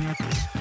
Yeah.